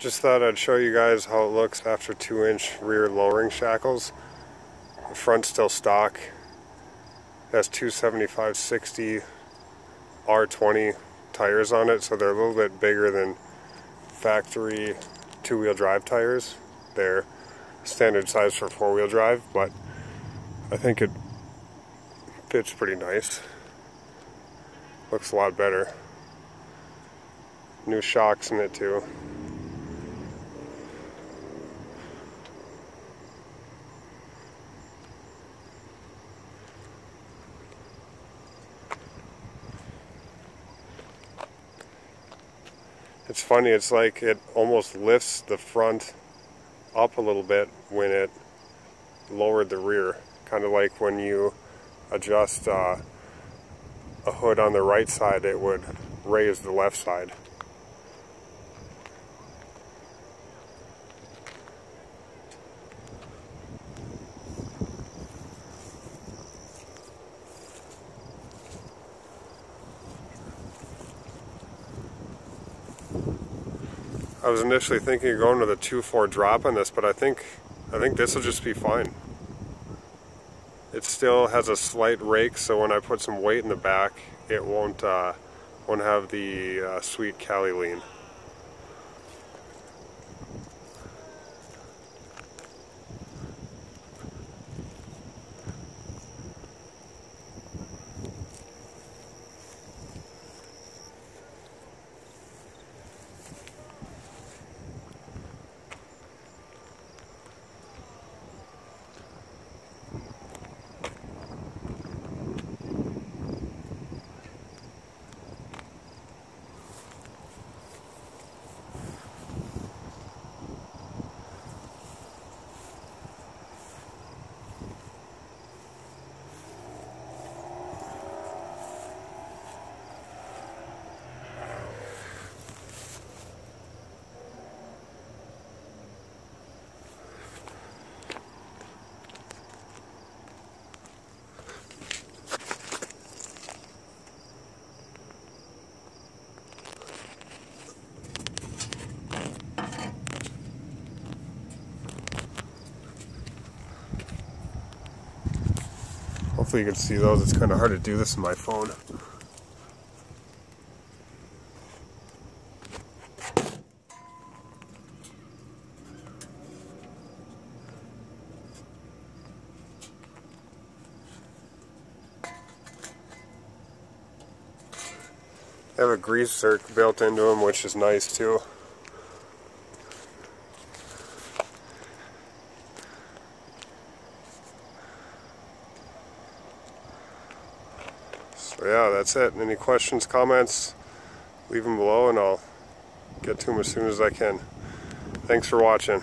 Just thought I'd show you guys how it looks after 2 inch rear lowering shackles. The front's still stock. Has 275 60 R20 tires on it, so they're a little bit bigger than factory two-wheel drive tires. They're standard size for four-wheel drive, but I think it fits pretty nice. Looks a lot better. New shocks in it too. It's funny, it's like it almost lifts the front up a little bit when it lowered the rear. Kind of like when you adjust uh, a hood on the right side, it would raise the left side. I was initially thinking of going with a 2-4 drop on this, but I think I think this will just be fine. It still has a slight rake, so when I put some weight in the back, it won't uh, won't have the uh, sweet Cali lean. Hopefully you can see those. It's kind of hard to do this on my phone. They have a grease zerk built into them, which is nice too. Yeah, that's it. Any questions, comments, leave them below and I'll get to them as soon as I can. Thanks for watching.